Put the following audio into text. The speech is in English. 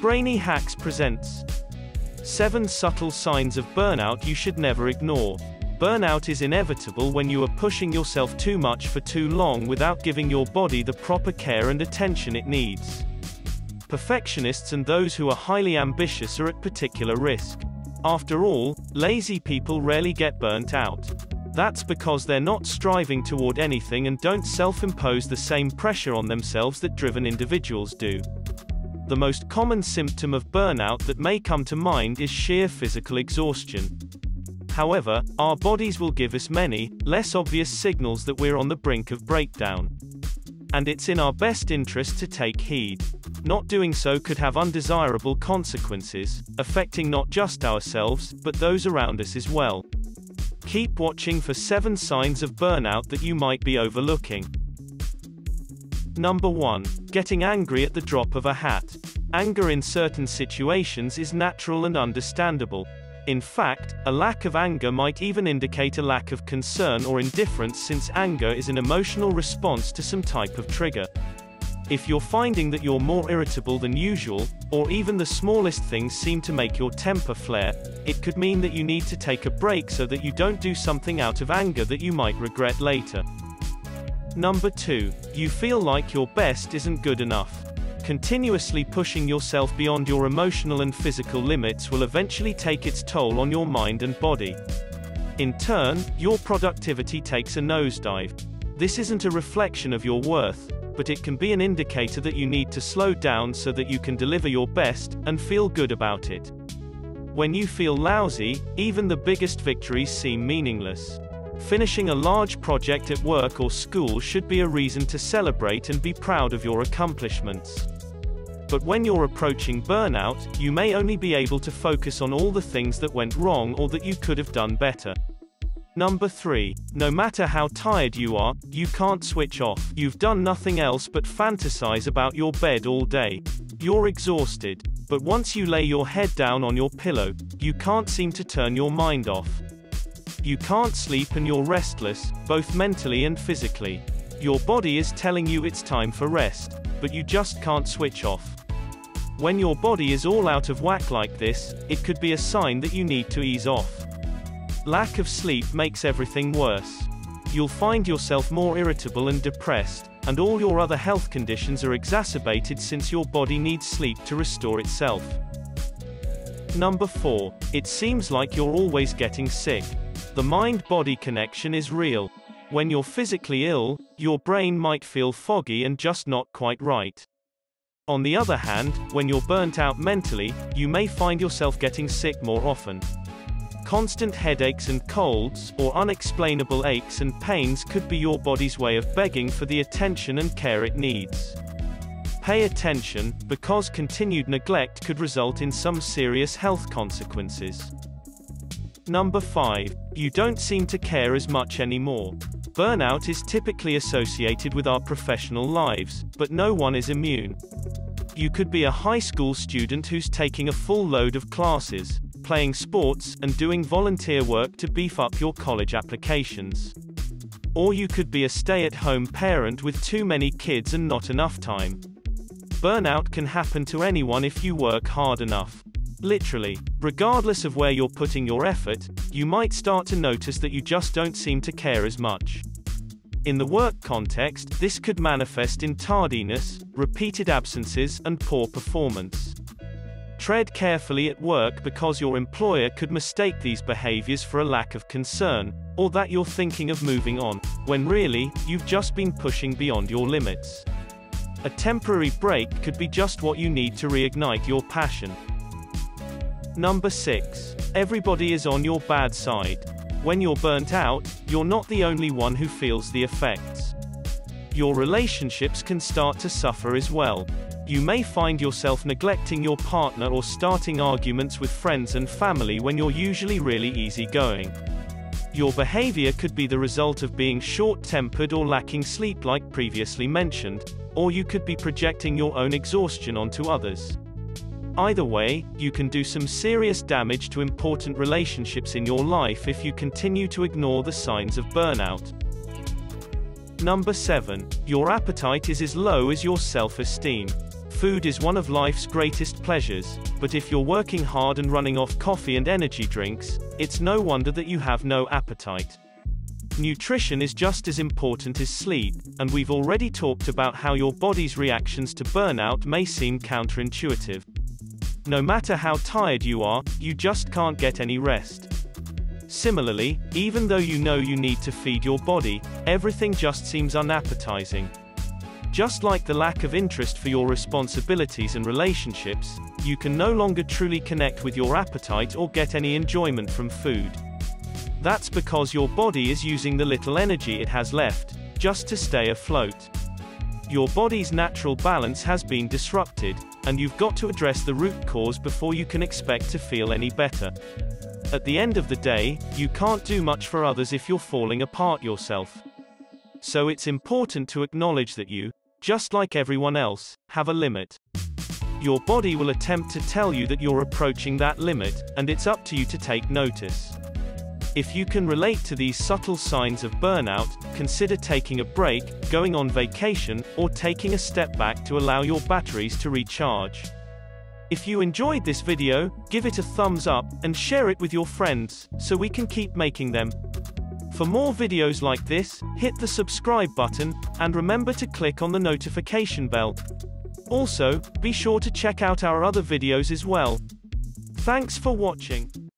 Brainy Hacks presents 7 subtle signs of burnout you should never ignore. Burnout is inevitable when you are pushing yourself too much for too long without giving your body the proper care and attention it needs. Perfectionists and those who are highly ambitious are at particular risk. After all, lazy people rarely get burnt out. That's because they're not striving toward anything and don't self-impose the same pressure on themselves that driven individuals do. The most common symptom of burnout that may come to mind is sheer physical exhaustion. However, our bodies will give us many, less obvious signals that we're on the brink of breakdown. And it's in our best interest to take heed. Not doing so could have undesirable consequences, affecting not just ourselves, but those around us as well. Keep watching for 7 signs of burnout that you might be overlooking. Number 1. Getting angry at the drop of a hat. Anger in certain situations is natural and understandable. In fact, a lack of anger might even indicate a lack of concern or indifference since anger is an emotional response to some type of trigger. If you're finding that you're more irritable than usual, or even the smallest things seem to make your temper flare, it could mean that you need to take a break so that you don't do something out of anger that you might regret later. Number 2. You feel like your best isn't good enough. Continuously pushing yourself beyond your emotional and physical limits will eventually take its toll on your mind and body. In turn, your productivity takes a nosedive. This isn't a reflection of your worth, but it can be an indicator that you need to slow down so that you can deliver your best, and feel good about it. When you feel lousy, even the biggest victories seem meaningless. Finishing a large project at work or school should be a reason to celebrate and be proud of your accomplishments. But when you're approaching burnout, you may only be able to focus on all the things that went wrong or that you could have done better. Number 3. No matter how tired you are, you can't switch off. You've done nothing else but fantasize about your bed all day. You're exhausted. But once you lay your head down on your pillow, you can't seem to turn your mind off. You can't sleep and you're restless, both mentally and physically. Your body is telling you it's time for rest, but you just can't switch off. When your body is all out of whack like this, it could be a sign that you need to ease off. Lack of sleep makes everything worse. You'll find yourself more irritable and depressed, and all your other health conditions are exacerbated since your body needs sleep to restore itself. Number 4. It seems like you're always getting sick. The mind-body connection is real. When you're physically ill, your brain might feel foggy and just not quite right. On the other hand, when you're burnt out mentally, you may find yourself getting sick more often. Constant headaches and colds, or unexplainable aches and pains could be your body's way of begging for the attention and care it needs. Pay attention, because continued neglect could result in some serious health consequences. Number 5. You don't seem to care as much anymore. Burnout is typically associated with our professional lives, but no one is immune. You could be a high school student who's taking a full load of classes, playing sports, and doing volunteer work to beef up your college applications. Or you could be a stay-at-home parent with too many kids and not enough time. Burnout can happen to anyone if you work hard enough. Literally, regardless of where you're putting your effort, you might start to notice that you just don't seem to care as much. In the work context, this could manifest in tardiness, repeated absences, and poor performance. Tread carefully at work because your employer could mistake these behaviors for a lack of concern, or that you're thinking of moving on, when really, you've just been pushing beyond your limits. A temporary break could be just what you need to reignite your passion. Number 6. Everybody is on your bad side. When you're burnt out, you're not the only one who feels the effects. Your relationships can start to suffer as well. You may find yourself neglecting your partner or starting arguments with friends and family when you're usually really easygoing. Your behavior could be the result of being short-tempered or lacking sleep like previously mentioned, or you could be projecting your own exhaustion onto others. Either way, you can do some serious damage to important relationships in your life if you continue to ignore the signs of burnout. Number 7. Your appetite is as low as your self-esteem. Food is one of life's greatest pleasures, but if you're working hard and running off coffee and energy drinks, it's no wonder that you have no appetite. Nutrition is just as important as sleep, and we've already talked about how your body's reactions to burnout may seem counterintuitive. No matter how tired you are, you just can't get any rest. Similarly, even though you know you need to feed your body, everything just seems unappetizing. Just like the lack of interest for your responsibilities and relationships, you can no longer truly connect with your appetite or get any enjoyment from food. That's because your body is using the little energy it has left, just to stay afloat. Your body's natural balance has been disrupted, and you've got to address the root cause before you can expect to feel any better. At the end of the day, you can't do much for others if you're falling apart yourself. So it's important to acknowledge that you, just like everyone else, have a limit. Your body will attempt to tell you that you're approaching that limit, and it's up to you to take notice. If you can relate to these subtle signs of burnout, consider taking a break, going on vacation, or taking a step back to allow your batteries to recharge. If you enjoyed this video, give it a thumbs up, and share it with your friends, so we can keep making them. For more videos like this, hit the subscribe button, and remember to click on the notification bell. Also, be sure to check out our other videos as well. Thanks for watching.